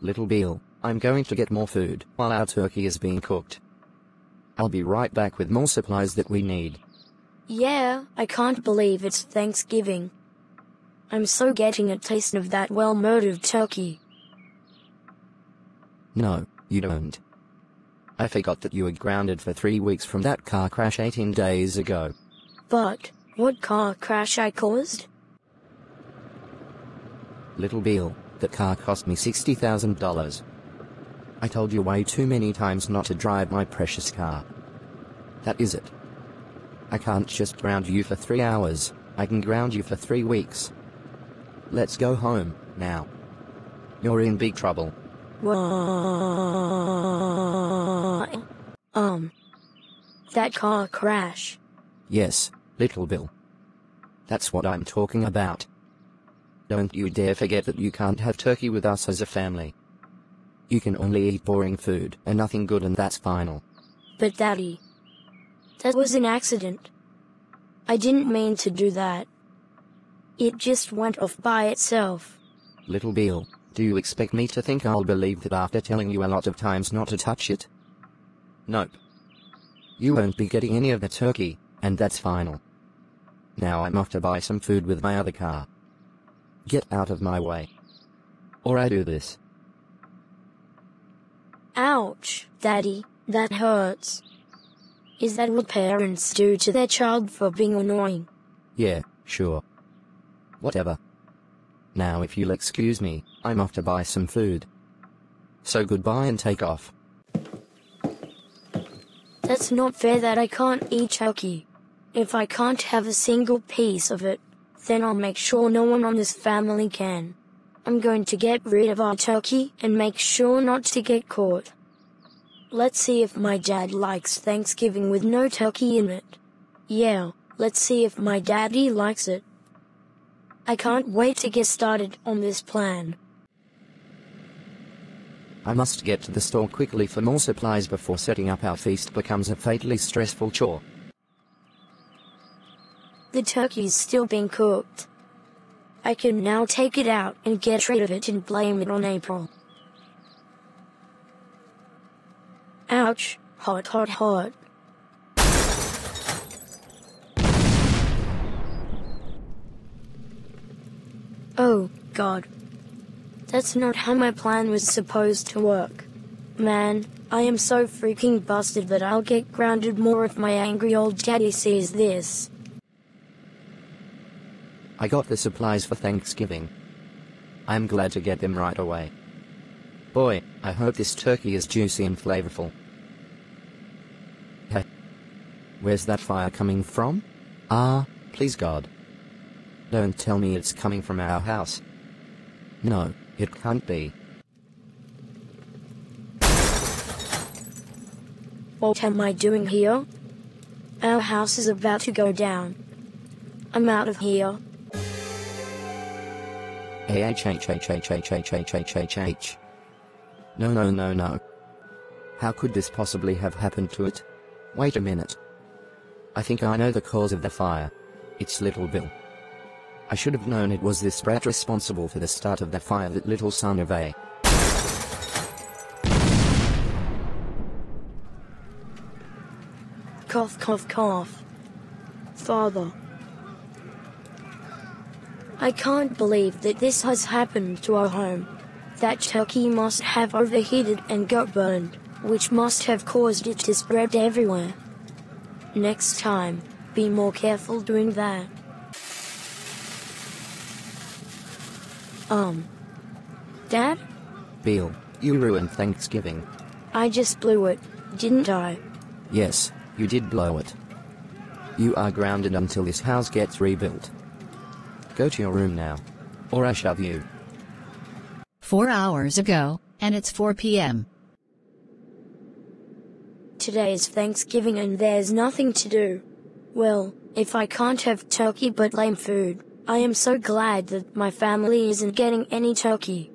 Little Bill, I'm going to get more food while our turkey is being cooked. I'll be right back with more supplies that we need. Yeah, I can't believe it's Thanksgiving. I'm so getting a taste of that well-murdered turkey. No, you don't. I forgot that you were grounded for three weeks from that car crash 18 days ago. But, what car crash I caused? Little Bill, that car cost me $60,000. I told you way too many times not to drive my precious car. That is it. I can't just ground you for three hours, I can ground you for three weeks. Let's go home, now. You're in big trouble. Um. That car crash. Yes, Little Bill. That's what I'm talking about. Don't you dare forget that you can't have turkey with us as a family. You can only eat boring food and nothing good and that's final. But Daddy. That was an accident. I didn't mean to do that. It just went off by itself. Little Bill, do you expect me to think I'll believe that after telling you a lot of times not to touch it? Nope. You won't be getting any of the turkey, and that's final. Now I'm off to buy some food with my other car. Get out of my way. Or I do this. Ouch, Daddy, that hurts. Is that what parents do to their child for being annoying? Yeah, sure. Whatever. Now if you'll excuse me, I'm off to buy some food. So goodbye and take off. That's not fair that I can't eat turkey. If I can't have a single piece of it, then I'll make sure no one on this family can. I'm going to get rid of our turkey and make sure not to get caught. Let's see if my dad likes Thanksgiving with no turkey in it. Yeah, let's see if my daddy likes it. I can't wait to get started on this plan. I must get to the store quickly for more supplies before setting up our feast becomes a fatally stressful chore. The turkey's still being cooked. I can now take it out and get rid of it and blame it on April. Ouch, hot, hot, hot. Oh, God. That's not how my plan was supposed to work. Man, I am so freaking busted that I'll get grounded more if my angry old daddy sees this. I got the supplies for Thanksgiving. I'm glad to get them right away. Boy, I hope this turkey is juicy and flavorful. Hey. Where's that fire coming from? Ah, please God. Don't tell me it's coming from our house. No, it can't be. What am I doing here? Our house is about to go down. I'm out of here. H H H H H H H H H H. No no no no. How could this possibly have happened to it? Wait a minute. I think I know the cause of the fire. It's Little Bill. I should have known it was this brat responsible for the start of the fire that little son of a. Cough, cough, cough. Father. I can't believe that this has happened to our home. That turkey must have overheated and got burned, which must have caused it to spread everywhere. Next time, be more careful doing that. Um. Dad? Bill, you ruined Thanksgiving. I just blew it, didn't I? Yes, you did blow it. You are grounded until this house gets rebuilt. Go to your room now. Or I shove you. Four hours ago, and it's 4 p.m. Today is Thanksgiving and there's nothing to do. Well, if I can't have turkey but lame food, I am so glad that my family isn't getting any turkey.